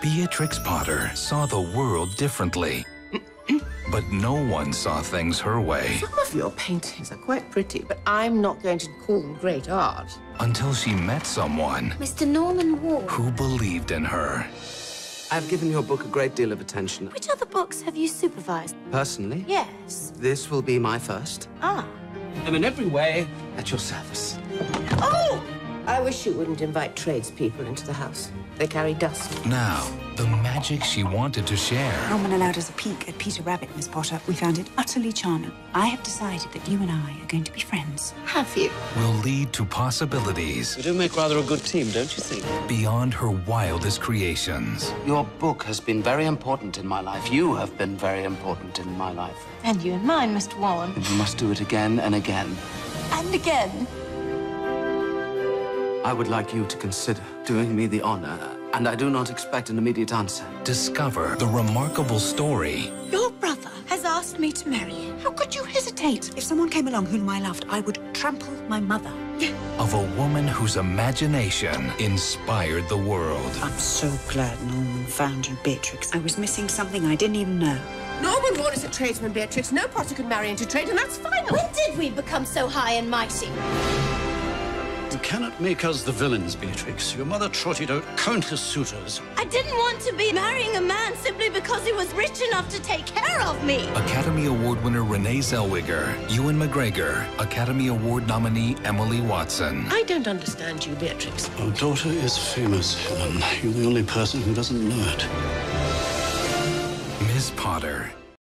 Beatrix Potter saw the world differently. but no one saw things her way Some of your paintings are quite pretty, but I'm not going to call them great art. until she met someone Mr. Norman Warne. who believed in her. I've given your book a great deal of attention. Which other books have you supervised? Personally, Yes. this will be my first. Ah. I'm in every way at your service. Oh! I wish you wouldn't invite tradespeople into the house. They carry dust. Now, the magic she wanted to share Norman allowed us a peek at Peter Rabbit, Miss Potter. We found it utterly charming. I have decided that you and I are going to be friends. Have you? will lead to possibilities We do make rather a good team, don't you think? beyond her wildest creations. Your book has been very important in my life. You have been very important in my life. And you and mine, Mr. Warne. And we must do it again and again. And again. I would like you to consider doing me the honor, and I do not expect an immediate answer. Discover the remarkable story Your brother has asked me to marry you. How could you hesitate? If someone came along whom I loved, I would trample my mother. of a woman whose imagination inspired the world. I'm so glad Norman found you, Beatrix. I was missing something I didn't even know. Norman Warne is a tradesman, Beatrix. No Potter could marry into trade, and that's final. When did we become so high and mighty? You cannot make us the villains, Beatrix. Your mother trotted out countless suitors. I didn't want to be marrying a man simply because he was rich enough to take care of me. Academy Award winner Renee Zellweger, Ewan McGregor, Academy Award nominee Emily Watson. I don't understand you, Beatrix. Our daughter is famous, Helen. You're the only person who doesn't know it. Ms. Potter,